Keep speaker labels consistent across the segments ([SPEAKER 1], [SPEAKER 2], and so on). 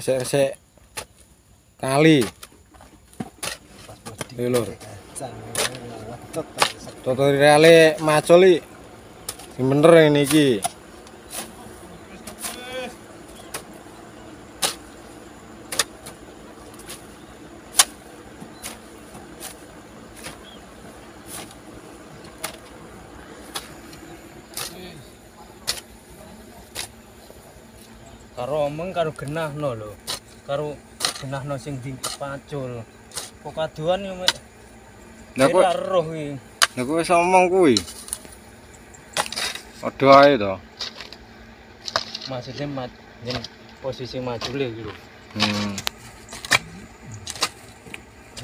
[SPEAKER 1] resik-resik kali. Iki lur. Tutoriale macul iki. Sing bener ini iki.
[SPEAKER 2] Karo omong karo genahno lho karo genahno sing di pacul kok kaduan yo mek
[SPEAKER 1] kok
[SPEAKER 2] ora roh iki
[SPEAKER 1] lah kok wis omong kuwi. Padha ae to.
[SPEAKER 2] maksudnya mat yen posisi maju le gitu
[SPEAKER 1] Hmm.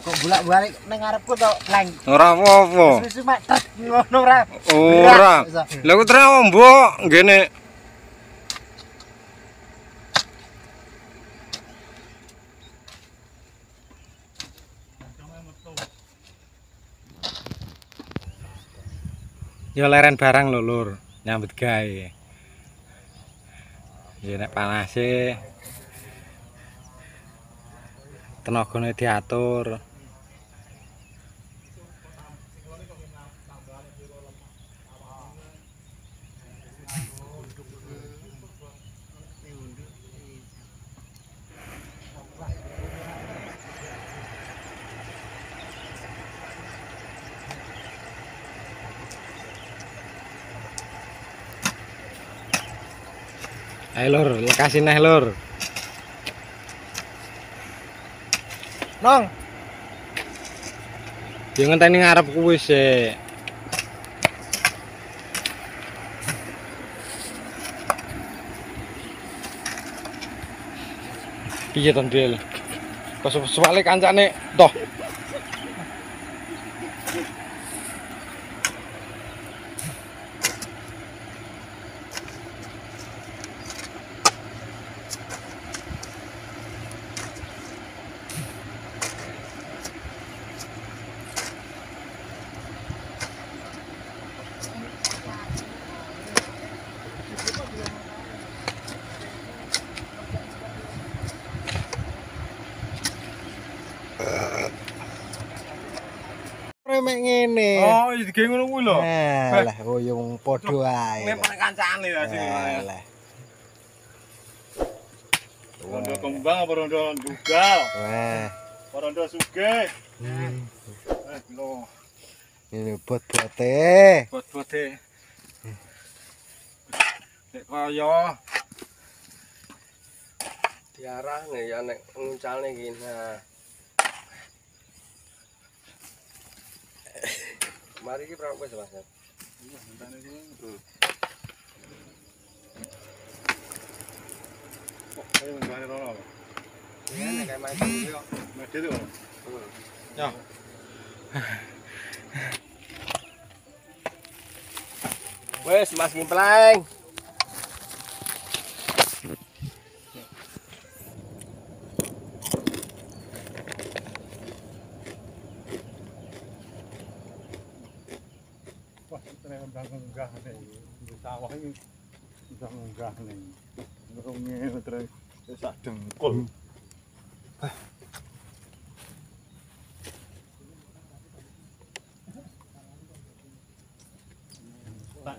[SPEAKER 3] Kok bolak-balik ning ngarepku to, Leng.
[SPEAKER 1] Ora apa-apa.
[SPEAKER 3] Susu mak tet ngono ora.
[SPEAKER 1] Ora. Lah kok tre ombok ngene. Ya leren barang lho, Lur. Nyambut gawe. Ya nek panase tenagane diatur. Ayo lur, lokasi neh lur.
[SPEAKER 3] Nong,
[SPEAKER 1] Ya ngenteni ngarep kuwi sik. Piye to, Del? Kok soalé kancane toh.
[SPEAKER 3] Remek ngene.
[SPEAKER 1] Oh, iki ge ngono kuwi lho.
[SPEAKER 3] Eh, lah oyong padha ae.
[SPEAKER 1] Nek kancane ya
[SPEAKER 3] Eh, lah.
[SPEAKER 4] Rondo kembang apa rondo dugal?
[SPEAKER 3] Wah,
[SPEAKER 4] Apa rondo sugih?
[SPEAKER 3] hmm,
[SPEAKER 4] Eh, lho.
[SPEAKER 3] ini bot-bote.
[SPEAKER 1] Bot-bote. Nek kaya diarah nih ya nek nguncalne iki Mari iki berapa wis Mas?
[SPEAKER 4] Ayo.
[SPEAKER 1] Ya nek kayak macam. Ya. Wes Mas Kimpleng.
[SPEAKER 4] udah ngunggah nih di sawah ini udah ngunggah nih ngerungnya terus bisa dengkul Tak. Tak.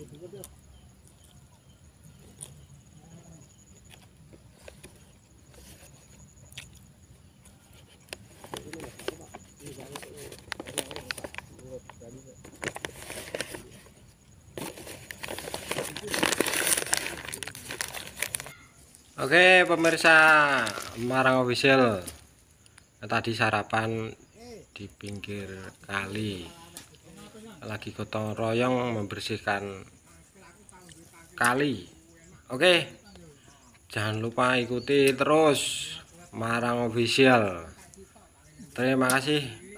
[SPEAKER 1] Oke pemirsa Marang Official. Tadi sarapan di pinggir kali Lagi gotong royong membersihkan kali. Oke. Jangan lupa ikuti terus Marang Official. Terima kasih